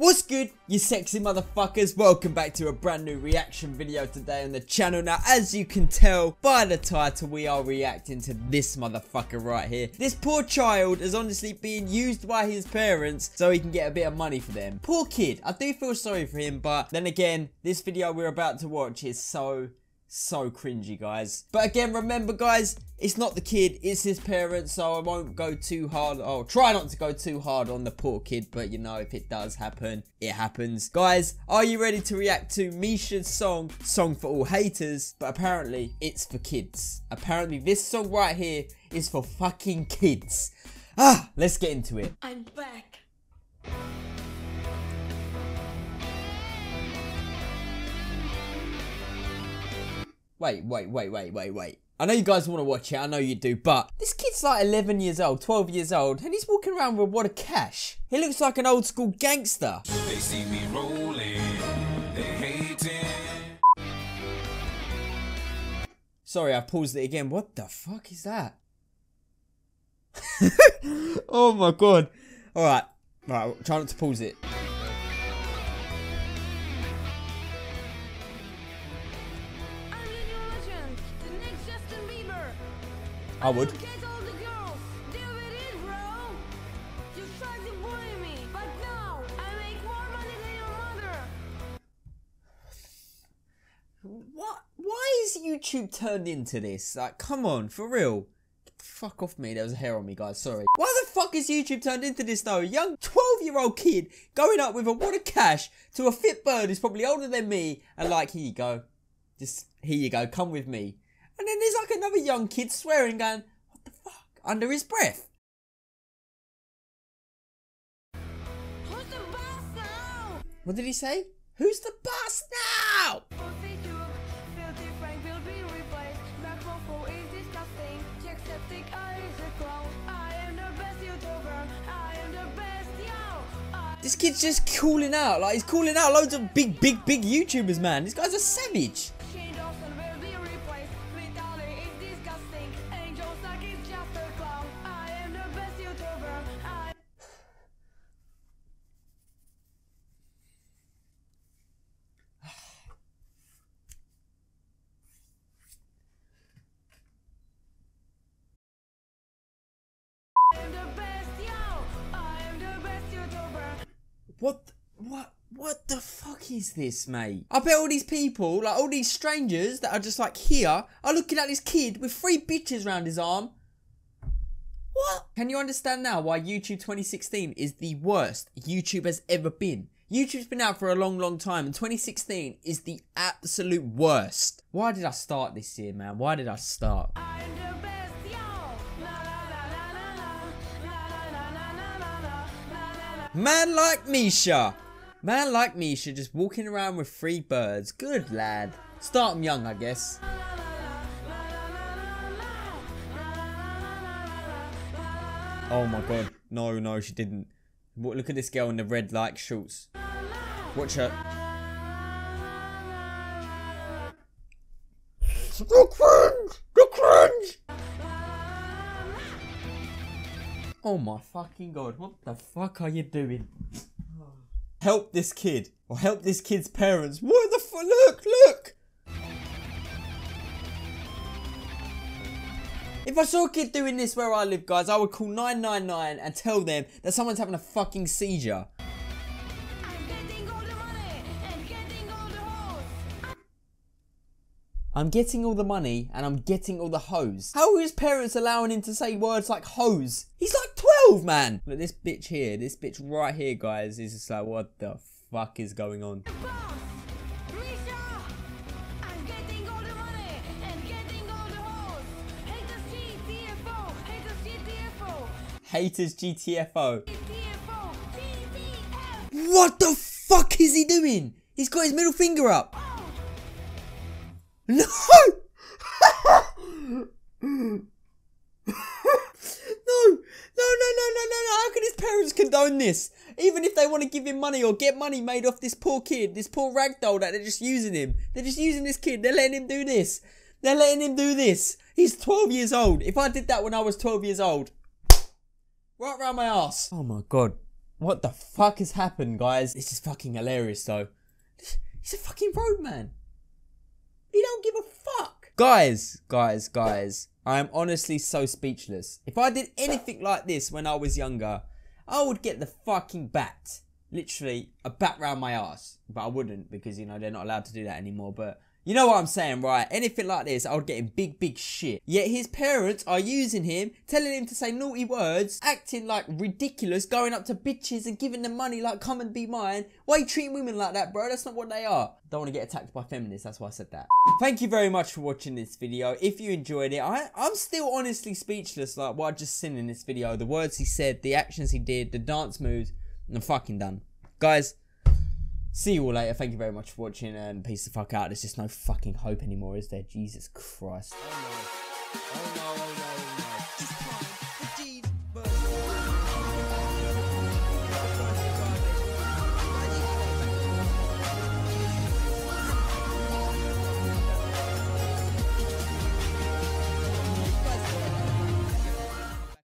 What's good, you sexy motherfuckers? Welcome back to a brand new reaction video today on the channel. Now, as you can tell by the title, we are reacting to this motherfucker right here. This poor child is honestly being used by his parents so he can get a bit of money for them. Poor kid. I do feel sorry for him, but then again, this video we're about to watch is so so cringy, guys. But again, remember, guys, it's not the kid, it's his parents, so I won't go too hard. I'll try not to go too hard on the poor kid, but you know, if it does happen, it happens. Guys, are you ready to react to Misha's song, Song for All Haters? But apparently, it's for kids. Apparently, this song right here is for fucking kids. Ah, let's get into it. I'm back. Wait, wait, wait, wait, wait, wait. I know you guys want to watch it, I know you do, but this kid's like 11 years old, 12 years old, and he's walking around with what a cash. He looks like an old school gangster. They see me rolling, they hating. Sorry, I paused it again. What the fuck is that? oh my god. Alright, right, try not to pause it. Your would. What? Why is YouTube turned into this? Like, come on, for real. Fuck off me, there was a hair on me, guys, sorry. Why the fuck is YouTube turned into this though? A young 12 year old kid going up with a wad of cash to a fit bird who's probably older than me and like, here you go. Just, here you go, come with me. And then there's like another young kid swearing going, what the fuck? Under his breath. Who's the boss now? What did he say? Who's the boss now? Pussy Duke, filthy Frank will be replaced. Black Waffle is disgusting. Jacksepticeye is a clown. I am the best YouTuber. I am the best, yo. I This kid's just calling out, like he's calling out loads of big, big, big YouTubers, man. This guy's a savage. What? What? What the fuck is this, mate? I bet all these people, like all these strangers that are just like here, are looking at this kid with three bitches round his arm. What? Can you understand now why YouTube 2016 is the worst YouTube has ever been? YouTube's been out for a long, long time, and 2016 is the absolute worst. Why did I start this year, man? Why did I start? Man like Misha. Man like Misha just walking around with three birds. Good lad. Start 'em young, I guess. Oh my god. No, no, she didn't. Look at this girl in the red like shorts. Watch her. Cringe! Oh my fucking god, what the fuck are you doing? Help this kid. Or help this kid's parents. What the fuck? Look, look! If I saw a kid doing this where I live, guys, I would call 999 and tell them that someone's having a fucking seizure. I'm getting all the money and I'm getting all the hoes. How are his parents allowing him to say words like hoes? He's like 12, man! Look, this bitch here, this bitch right here, guys, is just like, what the fuck is going on? Boss, Misha. I'm getting all the money and getting all the hoes. Hate the CTFO, hate the CTFO, Haters GTFO. CTFO, CTF. What the fuck is he doing? He's got his middle finger up. No! no! No, no, no, no, no, no. How can his parents condone this? Even if they want to give him money or get money made off this poor kid, this poor ragdoll that they're just using him. They're just using this kid. They're letting him do this. They're letting him do this. He's 12 years old. If I did that when I was 12 years old, right round my ass. Oh my god. What the fuck has happened, guys? This is fucking hilarious, though. He's a fucking roadman. He don't give a fuck. Guys, guys, guys. I am honestly so speechless. If I did anything like this when I was younger, I would get the fucking bat. Literally, a bat round my ass. But I wouldn't because, you know, they're not allowed to do that anymore. But you know what I'm saying, right? Anything like this, I would get in big, big shit. Yet his parents are using him, telling him to say naughty words, acting like ridiculous, going up to bitches and giving them money like, come and be mine. Why you treating women like that, bro? That's not what they are. Don't want to get attacked by feminists, that's why I said that. Thank you very much for watching this video. If you enjoyed it, I, I'm still honestly speechless, like what I just seen in this video. The words he said, the actions he did, the dance moves, I'm fucking done. Guys, See you all later. Thank you very much for watching and peace the fuck out. There's just no fucking hope anymore, is there? Jesus Christ. Oh no. Oh no, oh no,